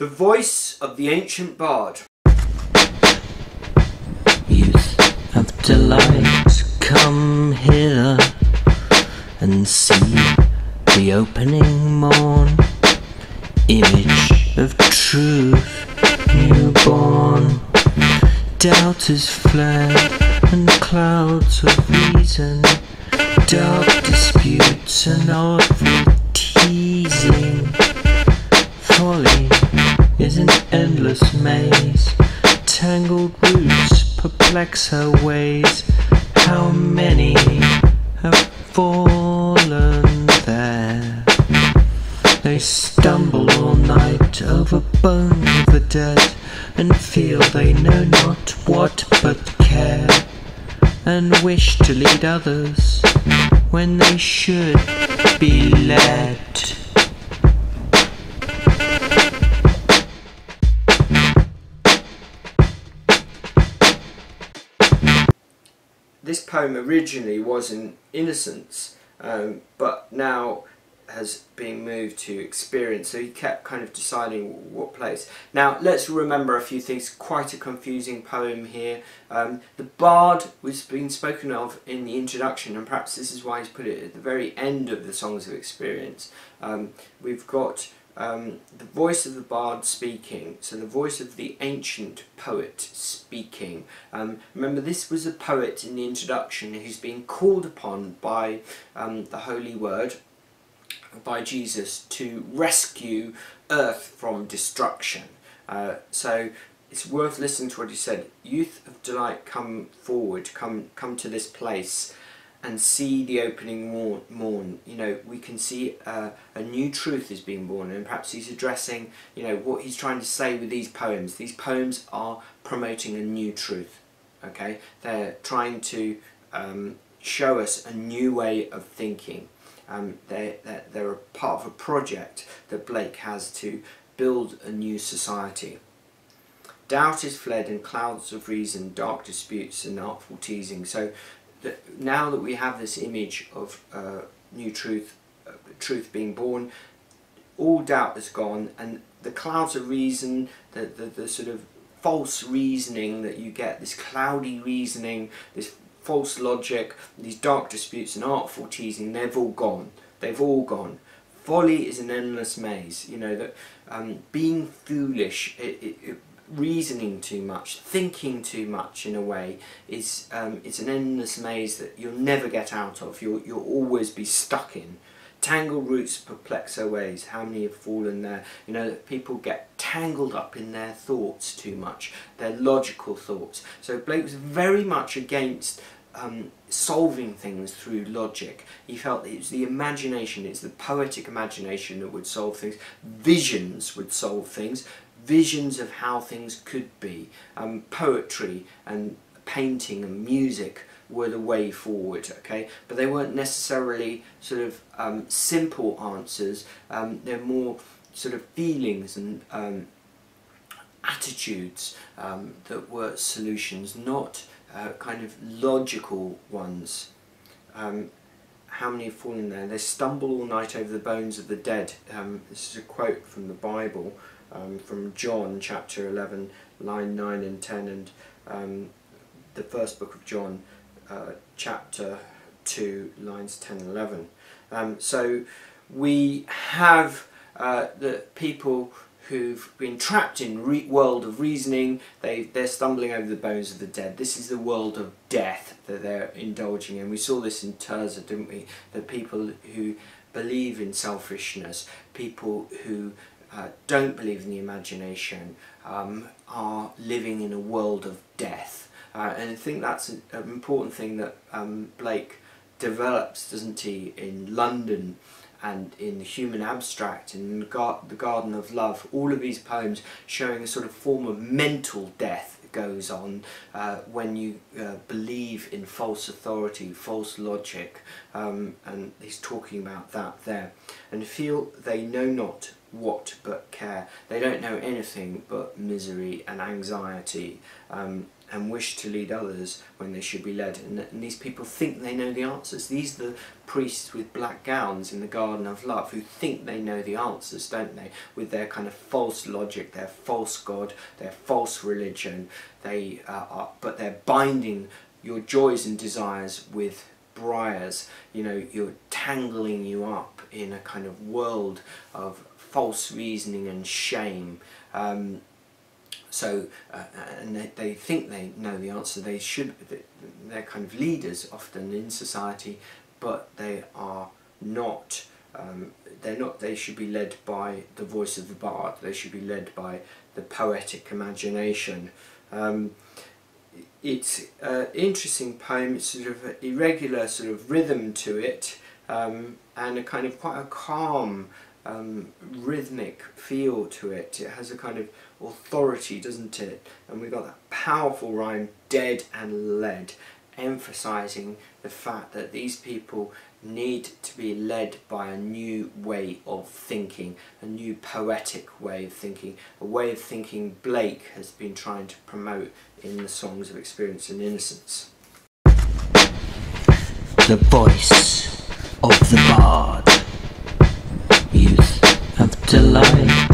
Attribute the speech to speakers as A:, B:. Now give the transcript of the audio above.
A: The voice of the ancient bard.
B: Youth of delight, come hither and see the opening morn. Image of truth, newborn. Doubt is fled and clouds of reason. Dark disputes and artful teasing. Is an endless maze. Tangled roots perplex her ways. How many have fallen there? They stumble all night over bones of the dead and feel they know not what but care and wish to lead others when they should be led.
A: Poem originally was in Innocence, um, but now has been moved to Experience, so he kept kind of deciding what place. Now, let's remember a few things. Quite a confusing poem here. Um, the Bard was being spoken of in the introduction, and perhaps this is why he's put it at the very end of the Songs of Experience. Um, we've got um, the voice of the bard speaking, so the voice of the ancient poet speaking. Um, remember, this was a poet in the introduction who's being called upon by um, the Holy Word, by Jesus, to rescue earth from destruction. Uh, so it's worth listening to what he said. Youth of delight, come forward, come, come to this place and see the opening morn, you know we can see uh, a new truth is being born and perhaps he's addressing you know what he's trying to say with these poems. These poems are promoting a new truth okay? They're trying to um, show us a new way of thinking. Um, they're, they're, they're a part of a project that Blake has to build a new society. Doubt is fled and clouds of reason dark disputes and artful teasing. So that now that we have this image of uh, new truth, uh, truth being born, all doubt is gone, and the clouds of reason, the, the, the sort of false reasoning that you get, this cloudy reasoning, this false logic, these dark disputes and artful teasing, they've all gone. They've all gone. Folly is an endless maze. You know that um, being foolish, it, it, it reasoning too much, thinking too much in a way, is um, it's an endless maze that you'll never get out of. You'll, you'll always be stuck in. Tangled roots perplex our ways. How many have fallen there? You know, people get tangled up in their thoughts too much, their logical thoughts. So Blake was very much against um, solving things through logic. He felt it was the imagination, it's the poetic imagination that would solve things. Visions would solve things visions of how things could be. Um, poetry and painting and music were the way forward, okay? But they weren't necessarily sort of um, simple answers. Um, they're more sort of feelings and um, attitudes um, that were solutions, not uh, kind of logical ones. Um, how many have fallen there? They stumble all night over the bones of the dead. Um, this is a quote from the Bible um, from John chapter 11, line 9 and 10, and um, the first book of John, uh, chapter 2, lines 10 and 11. Um, so we have uh, the people who've been trapped in world of reasoning, they, they're stumbling over the bones of the dead. This is the world of death that they're indulging in. We saw this in Tirzah, didn't we? The people who believe in selfishness, people who uh, don't believe in the imagination um, are living in a world of death. Uh, and I think that's an, an important thing that um, Blake develops, doesn't he, in London and in the human abstract in the garden of love all of these poems showing a sort of form of mental death goes on uh, when you uh, believe in false authority false logic um, and he's talking about that there and feel they know not what but care. They don't know anything but misery and anxiety um, and wish to lead others when they should be led. And, and, these people think they know the answers. These are the priests with black gowns in the Garden of Love who think they know the answers, don't they? With their kind of false logic, their false God, their false religion. They uh, are, but they're binding your joys and desires with briars. You know, you're tangling you up in a kind of world of false reasoning and shame. Um, so, uh, and they, they think they know the answer. They should. They're kind of leaders often in society, but they are not. Um, they're not. They should be led by the voice of the bard. They should be led by the poetic imagination. Um, it's an interesting poem. It's sort of an irregular sort of rhythm to it, um, and a kind of quite a calm um, rhythmic feel to it. It has a kind of authority, doesn't it? And we've got that powerful rhyme, dead and led, emphasizing the fact that these people need to be led by a new way of thinking, a new poetic way of thinking, a way of thinking Blake has been trying to promote in the songs of experience and innocence.
B: The voice of the bard, delight.